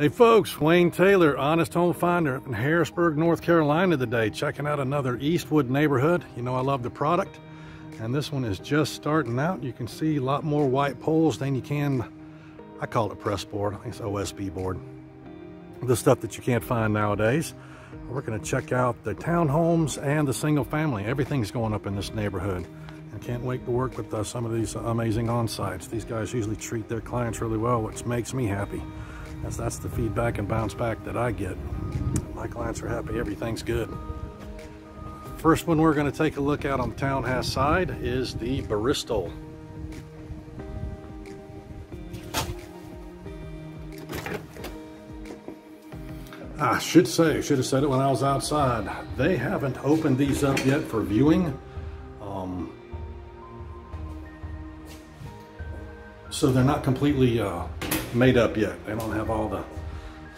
Hey folks, Wayne Taylor, Honest Home Finder in Harrisburg, North Carolina today, checking out another Eastwood neighborhood. You know I love the product, and this one is just starting out. You can see a lot more white poles than you can, I call it press board, I think it's OSB board. The stuff that you can't find nowadays. We're gonna check out the townhomes and the single family. Everything's going up in this neighborhood. And can't wait to work with uh, some of these amazing on-sites. These guys usually treat their clients really well, which makes me happy. As that's the feedback and bounce back that I get. My clients are happy, everything's good. First one we're gonna take a look at on the townhouse side is the Bristol. I should say, should have said it when I was outside. They haven't opened these up yet for viewing. Um, so they're not completely uh, made up yet. They don't have all the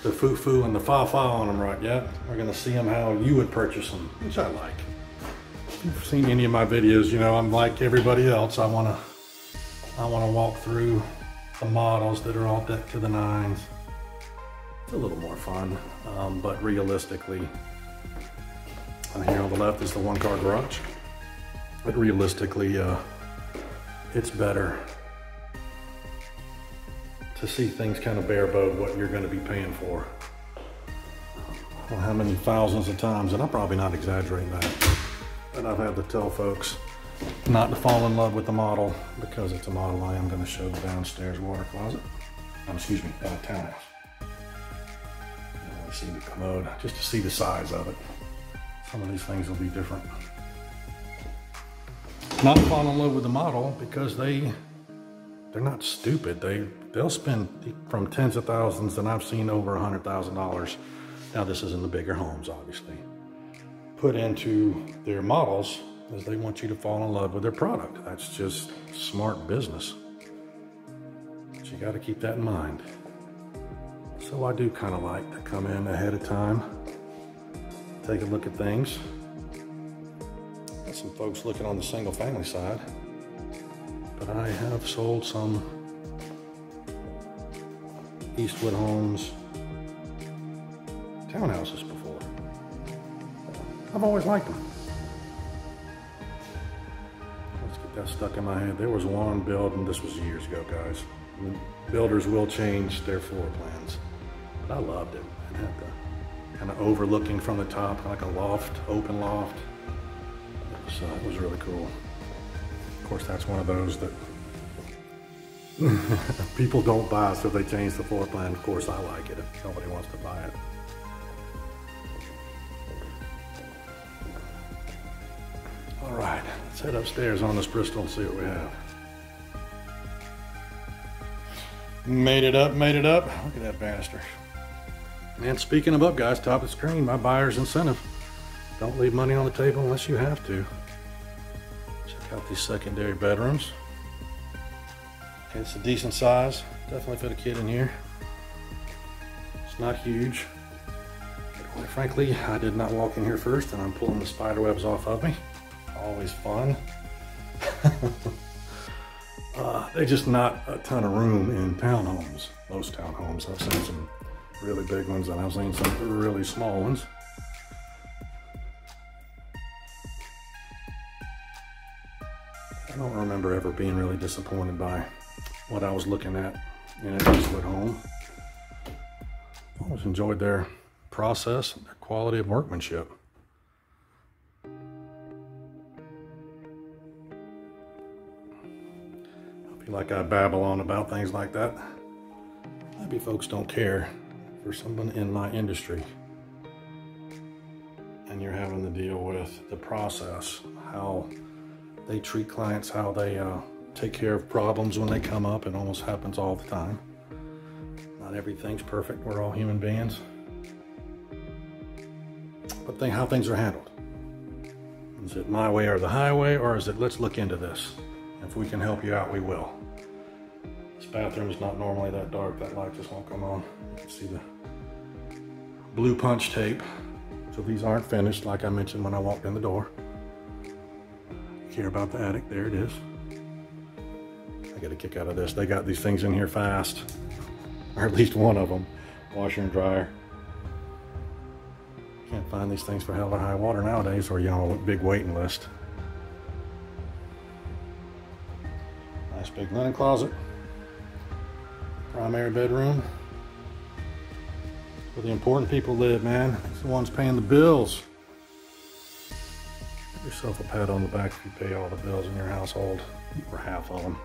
the foo-foo and the fa-fa on them right yet. We're gonna see them how you would purchase them, which I like. If you've seen any of my videos, you know I'm like everybody else. I wanna I wanna walk through the models that are all decked to the nines. It's a little more fun, um, but realistically, and here on the left is the one-car garage. But realistically, uh, it's better to see things kind of bare bone what you're going to be paying for. Well, how many thousands of times, and I'm probably not exaggerating that, but I've had to tell folks not to fall in love with the model because it's a model I am going to show the downstairs water closet. Um, excuse me, uh, townhouse. See the commode, just to see the size of it. Some of these things will be different. Not fall in love with the model because they they're not stupid. They they'll spend from tens of thousands and I've seen over a hundred thousand dollars. Now this is in the bigger homes, obviously. Put into their models as they want you to fall in love with their product. That's just smart business. But you got to keep that in mind. So I do kind of like to come in ahead of time, take a look at things. Got some folks looking on the single family side but I have sold some Eastwood Homes townhouses before. I've always liked them. Let's get that stuck in my head. There was one build, and this was years ago, guys. Builders will change their floor plans, but I loved it. It had the kind of overlooking from the top, like a loft, open loft. So uh, it was really cool Of course, that's one of those that people don't buy, so they change the floor plan. Of course, I like it if somebody wants to buy it. All right, let's head upstairs on this Bristol and see what we have. Made it up, made it up. Look at that banister. And speaking of up, guys, top of the screen, my buyer's incentive. Don't leave money on the table unless you have to. Check out these secondary bedrooms. It's a decent size. Definitely fit a kid in here. It's not huge. Quite frankly, I did not walk in here first and I'm pulling the spider webs off of me. Always fun. uh, they're just not a ton of room in townhomes. Most townhomes. I've seen some really big ones and I've seen some really small ones. I don't remember ever being really disappointed by what I was looking at in Eastwood home. I always enjoyed their process and their quality of workmanship. I feel like I babble on about things like that. Maybe folks don't care for someone in my industry. And you're having to deal with the process, how they treat clients how they uh, take care of problems when they come up. It almost happens all the time. Not everything's perfect. We're all human beings. But think how things are handled. Is it my way or the highway, or is it let's look into this? If we can help you out, we will. This bathroom is not normally that dark. That light just won't come on. You can see the blue punch tape. So these aren't finished, like I mentioned when I walked in the door care about the attic. There it is. Get a kick out of this. They got these things in here fast, or at least one of them. washer and dryer. Can't find these things for hell of high water nowadays or, you know, a big waiting list. Nice big linen closet. Primary bedroom. Where the important people live, man. It's the ones paying the bills. Yourself a pat on the back if you pay all the bills in your household, or half of them,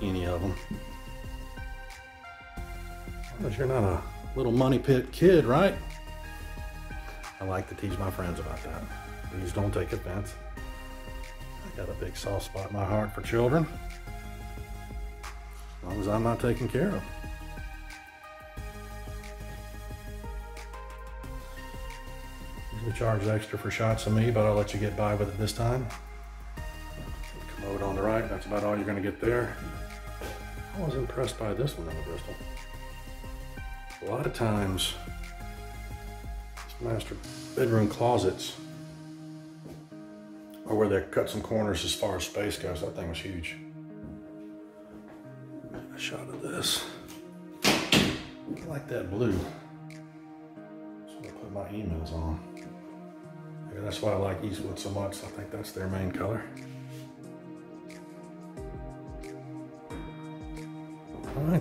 any of them. Unless you're not a little money pit kid, right? I like to teach my friends about that. Please don't take offense. I got a big soft spot in my heart for children. As long as I'm not taken care of. Usually charge extra for shots of me, but I'll let you get by with it this time. Commode on the right, that's about all you're gonna get there. I was impressed by this one in the Bristol. A lot of times, master bedroom closets or where they cut some corners as far as space goes. That thing was huge. A shot of this. I like that blue. So I put my emails on. Maybe that's why I like Eastwood so much. I think that's their main color.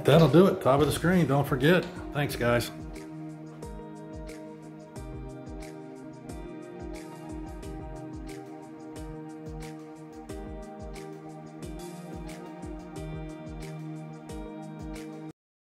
That'll do it. Top of the screen. Don't forget. Thanks, guys.